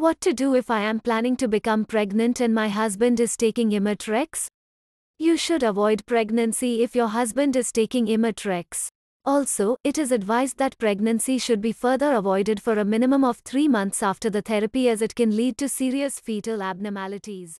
What to do if I am planning to become pregnant and my husband is taking Imutrex? You should avoid pregnancy if your husband is taking Imutrex. Also, it is advised that pregnancy should be further avoided for a minimum of 3 months after the therapy as it can lead to serious fetal abnormalities.